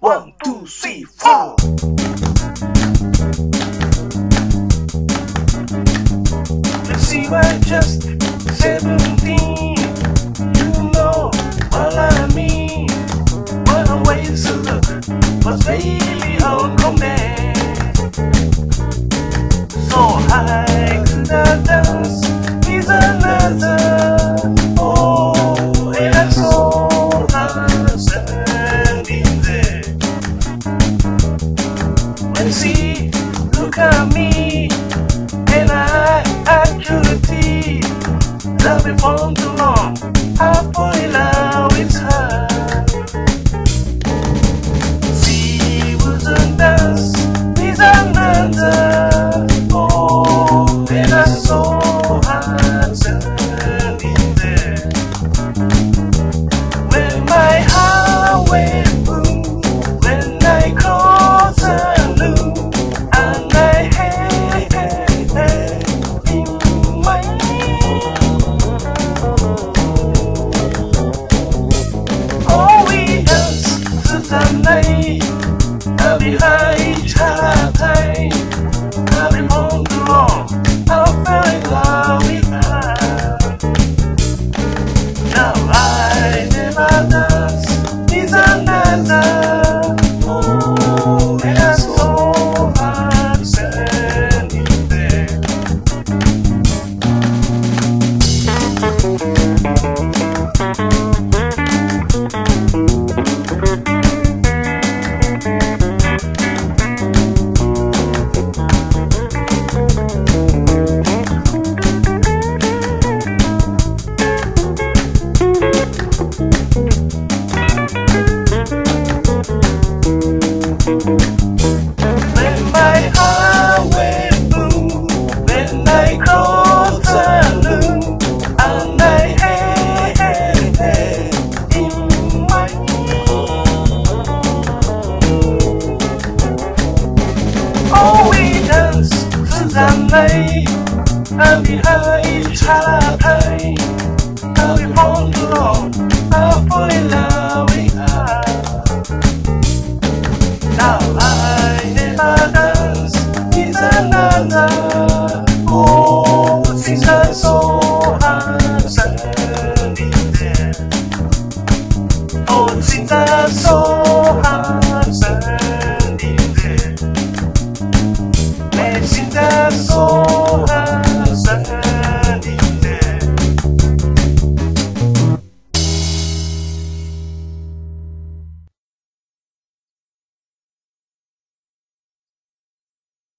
One, two, three, four. Let's see where just and see. Look at me, and I, I see. Love me from too long. I fall in love. I'm late. I'll be late. high, and the high tide.